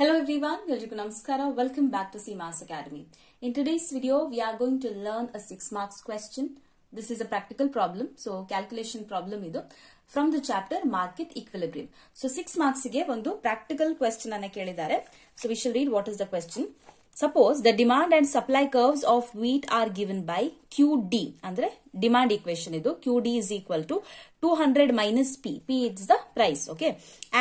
Hello everyone, ಎಲ್ರಿಗೂ ನಮಸ್ಕಾರ. Welcome back to Simas academy in today's video we are going to learn a six marks question this is a practical problem so calculation problem ಇದು. From the chapter market equilibrium so six ಮಾರ್ಕ್ಸ್ಗೆ ಒಂದು question ಅನ್ನ ಕೇಳಿದ್ದಾರೆ. So we shall read what is the question Suppose the demand and supply curves of wheat are given by QD ಅಂದ್ರೆ demand equation ಇದು QD is equal to 200 minus P. P is the price, okay?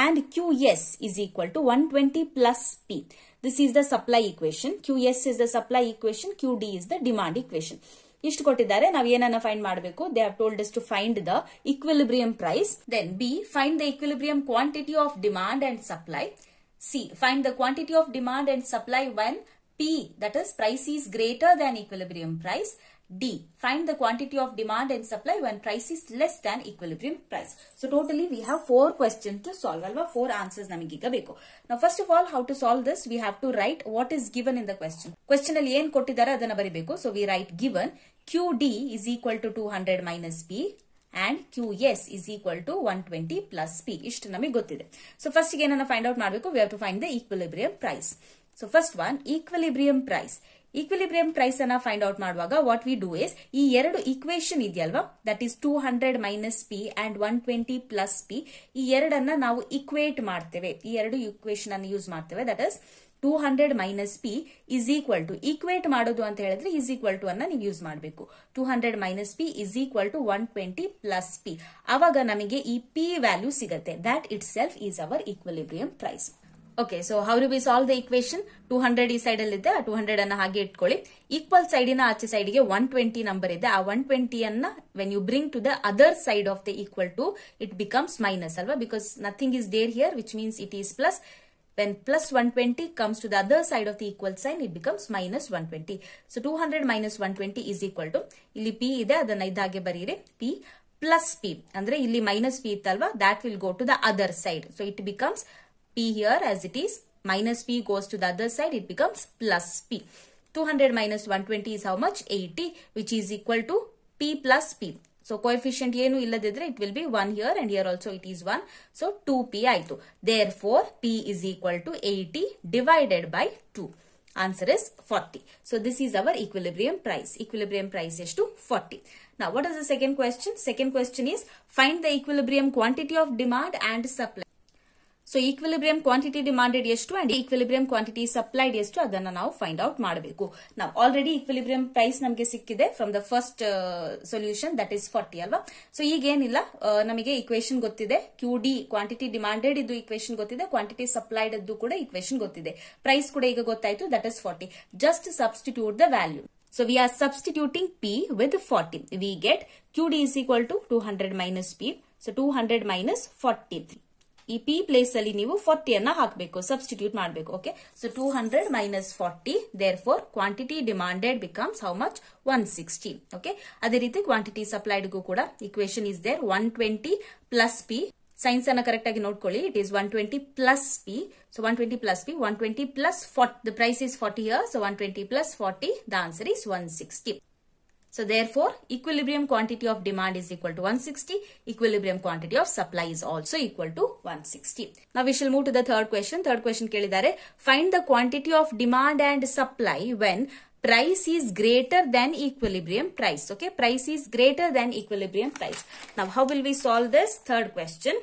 And QS is equal to 120 plus P. This is the supply equation. QS is the supply equation. QD is the demand equation. ಇಷ್ಟು ಕೊಟ್ಟಿದ್ದಾರೆ ನಾವು ಏನನ್ನ find ಮಾಡಬೇಕು they have told is to find the equilibrium price then B find the equilibrium quantity of demand and supply C find the quantity of demand and supply when P, that is price is greater than equilibrium price. D, find the quantity of demand and supply when price is less than equilibrium price. So totally we have four questions to solve. Alva four answers namigಈಗ ಬೇಕು. Now first of all, how to solve this? We have to write what is given in the question. Question ಅಲ್ಲಿ ಏನ್ ಕೊಟ್ಟಿದ್ದಾರೆ ಅದನ್ನ ಬರಿಬೇಕು. So we write given QD is equal to 200 minus P and QS is equal to 120 plus P. ಇಷ್ಟು ನಮಗೆ ಗೊತ್ತಿದೆ. So first ಏನನ್ನ find out ಮಾಡಬೇಕು. We have to find the equilibrium price. So first one equilibrium price equilibrium price ಅನ್ನ find out ಮಾಡುವಾಗ what we do is ಈ ಎರಡು equation ಇದೆಯಲ್ವಾ? That is two hundred minus P and one twenty plus P ಈ ಎರಡನ್ನ ನಾವು equate ಮಾಡ್ತೇವೆ. ಈ ಎರಡು ಈಕ್ವೇಶನ್ ಅನ್ನು ಯೂಸ್ ಮಾಡ್ತೇವೆ. That is two hundred minus P is equal to equate ಮಾಡೋದು ಅಂತ ಹೇಳಿದ್ರೆ ಇಸ್ ಈಕ್ವಲ್ ಟು ಅನ್ನ ನೀವು ಯೂಸ್ ಮಾಡಬೇಕು. Two hundred minus P is equal to one twenty plus P ಅವಾಗ ನಮಗೆ ಈ ಪಿ ವ್ಯಾಲ್ಯೂ ಸಿಗುತ್ತೆ. That itself is our equilibrium price okay so how do we solve the equation two hundred ಈ side ಅಲ್ಲಿ ಇದೆ ಆ two hundred ಅನ್ನ ಹಾಗೆ ಇಟ್ಕೊಳ್ಳಿ. ಈಕ್ವಲ್ ಸೈಡಿನ ಆಚೆ ಸೈಡ್ಗೆ ಒನ್ ಟ್ವೆಂಟಿ ನಂಬರ್ ಇದೆ. ಆ one ಟ್ವೆಂಟಿಯನ್ನ when you bring to the other side of the equal to it becomes minus ಅಲ್ವಾ? Because nothing is there here which means it is plus when plus 120 comes to the other side of the equal sign, it becomes minus 120 so 200 one 120 is equal to ಇಲ್ಲಿ P ಇದೆ, ಅದನ್ನ ಇದಾಗೆ ಬರೀರಿ. P plus p. ಅಂದ್ರೆ ಇಲ್ಲಿ minus P ಇತ್ತಲ್ವಾ? That will go to the other side. So it becomes p here as it is minus p goes to the other side it becomes plus p 200 minus 120 is how much 80 which is equal to p plus p so coefficient ಏನು ಇಲ್ಲದಿದ್ರೆ it will be one here and here also it is one so two P ಆಯ್ತು there four P is equal to eighty divided by two answer is forty so this is our equilibrium price equilibrium price ಎಷ್ಟು forty Now, what is the second question? Second question is find the equilibrium quantity of demand and supply. So equilibrium quantity demanded ಎಷ್ಟು and equilibrium quantity supplied ಎಷ್ಟು ಅದನ್ನ ನಾವು find out ಮಾಡಬೇಕು. ನಾವು already equilibrium price ನಮಗೆ ಸಿಕ್ಕಿದೆ from the first solution that is forty ಅಲ್ವಾ? So ಈಗ ಏನಿಲ್ಲ ನಮಗೆ ಇಕ್ವೇಶನ್ ಗೊತ್ತಿದೆ. ಕ್ಯೂ ಡಿ ಕ್ವಾಂಟಿಟಿ ಡಿಮಾಂಡೆಡ್ ಇದು ಇಕ್ವೇಶನ್ ಗೊತ್ತಿದೆ. ಕ್ವಾಂಟಿಟಿ ಸಪ್ಲೈಡ್ ಅದು ಕೂಡ ಇಕ್ವೇಶನ್ ಗೊತ್ತಿದೆ. ಪ್ರೈಸ್ ಕೂಡ ಈಗ ಗೊತ್ತಾಯಿತು that is forty just substitute the value So, we are substituting P with 40. We get QD is equal to 200 minus P. So 200 minus 40. ಈ P place ಅಲ್ಲಿ ನೀವು ಫಾರ್ಟಿ ಅನ್ನ ಹಾಕಬೇಕು ಸಬ್ಸ್ಟಿಟ್ಯೂಟ್ ಮಾಡಬೇಕು okay so two hundred minus forty therefore quantity demanded becomes how much one sixty okay ಅದೇ ರೀತಿ quantity ಸಪ್ಲೈಡ್ಗೂ ಕೂಡ equation is there one twenty plus P signs ಅನ್ನ ಕರೆಕ್ಟ್ ಆಗಿ ನೋಡ್ಕೊಳ್ಳಿ. It is one twenty plus P so one twenty plus P one twenty plus forty the price is forty here so one twenty plus forty the answer is one sixty So therefore, equilibrium quantity of demand is equal to 160. Equilibrium quantity of supply is also equal to 160. Now we shall move to the third question. Third question ಕೇಳಿದ್ದಾರೆ find the quantity of demand and supply when price is greater than equilibrium price. Okay, price is greater than equilibrium price. Now how will we solve this? Third question.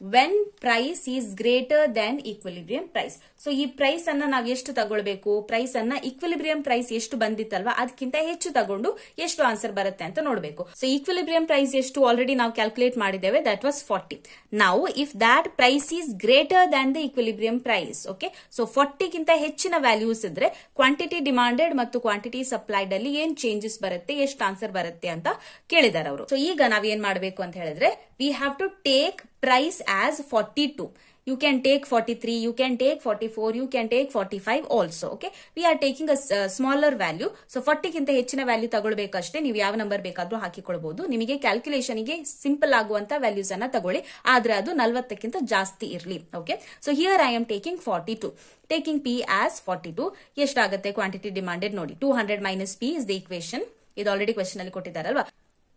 When price is greater than equilibrium price so ಈ price ಅನ್ನ ನಾವು ಎಷ್ಟು ತಗೊಳ್ಬೇಕು? Price ಅನ್ನ equilibrium price ಎಷ್ಟು ಬಂದಿತ್ತಲ್ವಾ? ಅದಕ್ಕಿಂತ ಹೆಚ್ಚು ತಗೊಂಡು ಎಷ್ಟು ಆನ್ಸರ್ ಬರುತ್ತೆ ಅಂತ ನೋಡಬೇಕು. ಸೊ ಈಕ್ವಿಲಿಬ್ರಿಯಂ ಪ್ರೈಸ್ ಎಷ್ಟು ಆಲ್ರೆಡಿ ನಾವು ಕ್ಯಾಲ್ಕುಲೇಟ್ ಮಾಡಿದ್ದೇವೆ ದಟ್ ವಾಸ್ ಫಾರ್ಟಿ ನಾವು if that price is greater than the equilibrium price okay so ಫಾರ್ಟಿಗಿಂತ ಹೆಚ್ಚಿನ ವ್ಯಾಲ್ಯೂಸ್ ಇದ್ರೆ ಕ್ವಾಂಟಿಟಿ ಡಿಮಾಂಡೆಡ್ ಮತ್ತು ಕ್ವಾಂಟಿಟಿ ಸಪ್ಲೈಡ್ ಅಲ್ಲಿ ಏನ್ ಚೇಂಜಸ್ ಬರುತ್ತೆ, ಎಷ್ಟು ಆನ್ಸರ್ ಬರುತ್ತೆ ಅಂತ ಕೇಳಿದಾರೆ ಅವರು. ಸೊ ಈಗ ನಾವ್ ಏನ್ ಮಾಡಬೇಕು ಅಂತ ಹೇಳಿದ್ರೆ we have to take price as 42 you can take 43 you can take 44 you can take 45 also okay? We are taking a uh, smaller value. So 40 ಗಿಂತ ಹೆಚ್ಚಿನ ವ್ಯಾಲ್ಯೂ ತಗೊಳ್ಬೇಕಷ್ಟೇ ನೀವು ಯಾವ ನಂಬರ್ ಬೇಕಾದ್ರೂ ಹಾಕಿಕೊಳ್ಬಹುದು ನಿಮಗೆ ಕ್ಯಾಲ್ಕುಲೇಷನ್ಗೆ ಸಿಂಪಲ್ ಆಗುವಂತ ವ್ಯಾಲ್ಯೂಸ್ ಅನ್ನ ತಗೊಳ್ಳಿ. ಆದ್ರೆ ಅದು ನಲ್ವತ್ತಕ್ಕಿಂತ ಜಾಸ್ತಿ ಇರಲಿ okay so here I am taking forty two taking P as forty two ಎಷ್ಟಾಗುತ್ತೆ? ಕ್ವಾಂಟಿಟಿ ಡಿಮಾಂಡೆಡ್ ನೋಡಿ. Two hundred minus P is the equation ಇದು ಆಲ್ರೆಡಿ ಕ್ವೆಶನ್ ಅಲ್ಲಿ ಕೊಟ್ಟಿದ್ದಾರಲ್ವಾ?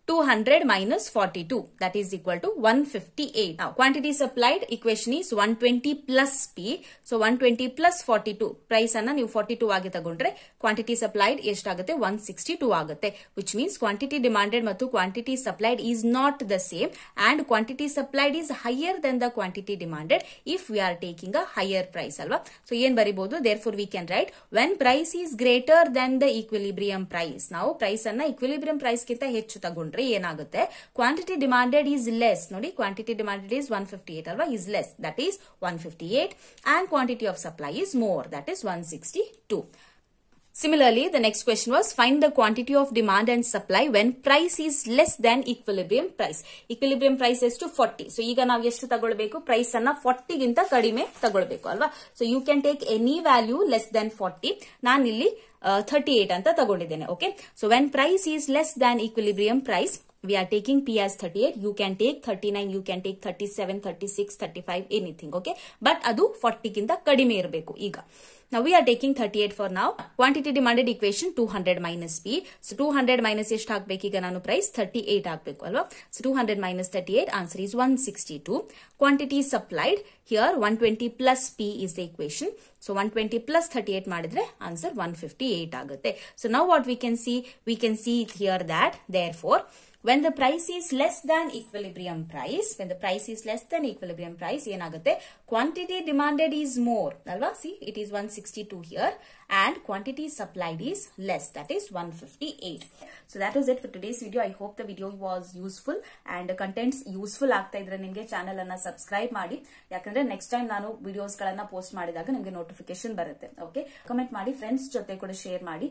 200 minus 42 that is equal to 158 now, quantity supplied equation is 120 plus p. So 120 plus 42 price ಅನ್ನ ನೀವು 42 ಆಗಿ ತಗೊಂಡ್ರೆ quantity supplied ಎಷ್ಟಾಗುತ್ತೆ? 162 ಆಗುತ್ತೆ ವಿಚ್ ಮೀನ್ಸ್ ಕ್ವಾಂಟಿಟಿ ಡಿಮಾಂಡೆಡ್ ಮತ್ತು quantity supplied is not the same and quantity supplied is higher than the quantity demanded if we are taking a higher price ಅಲ್ವಾ? So ಏನ್ ಬರಿಬಹುದು therefore we can write when price is greater than the equilibrium price ನಾವು price ಅನ್ನ equilibrium price ಗಿಂತ ಹೆಚ್ಚು ತಗೊಂಡ್ರೆ ಏನಾಗುತ್ತೆ quantity demanded is less ನೋಡಿ quantity demanded is one fifty eight ಅಲ್ವಾ is less that is one fifty eight and quantity of supply is more that is one sixty two Similarly, the next question was find the quantity of demand and supply when price is less than equilibrium price. Equilibrium price is to 40. So, ಈಗ ನಾವು ಎಷ್ಟು ತಗೊಳ್ಬೇಕು price ಅನ್ನ 40 ಗಿಂತ ಕಡಿಮೆ ತಗೊಳ್ಬೇಕು ಅಲ್ವಾ so you can take any value less than forty ನಾನು ಇಲ್ಲಿ ಥರ್ಟಿ ಏಟ್ ಅಂತ ತಗೊಂಡಿದ್ದೇನೆ okay So, when price is less than equilibrium price, we are taking p as 38 you can take 39 you can take 37 36 35 anything okay but ಅದು 40 ಗಿಂತ ಕಡಿಮೆ ಇರಬೇಕು ಈಗ now we are taking 38 for now quantity demanded equation 200 minus p so 200 minus ಎಷ್ಟು ಹಾಕ್ಬೇಕು ಈಗ ನಾನು price 38 ಹಾಕ್ಬೇಕು ಅಲ್ವಾ so 200 minus 38 answer is 162 quantity supplied here 120 plus p is the equation so 120 plus 38 ಮಾಡಿದ್ರೆ answer 158 ಆಗುತ್ತೆ so now what we can see we can see here that therefore when the price is less than equilibrium price when the price is less than equilibrium price ಏನಾಗುತ್ತೆ quantity demanded is more ಅಲ್ವಾ see it is 162 here and quantity supplied is less that is 158 so that was it for today's video i hope the video was useful and contents useful ಆಗ್ತಾ ಇದ್ರೆ ನಿಮಗೆ channel ಅನ್ನ subscribe ಮಾಡಿ ಯಾಕಂದ್ರೆ next time ನಾನು videos ಗಳನ್ನ post ಮಾಡಿದಾಗ ನಿಮಗೆ ನೋಟಿಫಿಕೇಶನ್ ಬರುತ್ತೆ ಓಕೆ ಕಮೆಂಟ್ ಮಾಡಿ ಫ್ರೆಂಡ್ಸ್ ಜೊತೆ ಕೂಡ ಶೇರ್ ಮಾಡಿ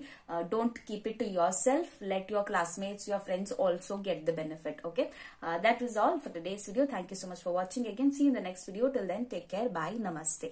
don't keep it to yourself let your classmates your friends also get the benefit okay uh, that is all for today's video thank you so much for watching again see you in the next video till then take care bye namaste